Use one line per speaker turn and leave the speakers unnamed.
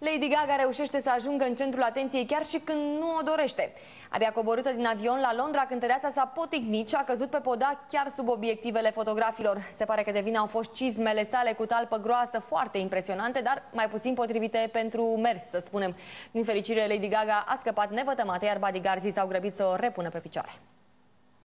Lady Gaga reușește să ajungă în centrul atenției chiar și când nu o dorește. Abia coborâtă din avion la Londra, cântăreața s-a potignit și a căzut pe poda chiar sub obiectivele fotografilor. Se pare că de vină au fost cizmele sale cu talpă groasă foarte impresionante, dar mai puțin potrivite pentru mers, să spunem. Din fericire, Lady Gaga a scăpat nevătămată, iar bodyguardii s-au grăbit să o repună pe picioare.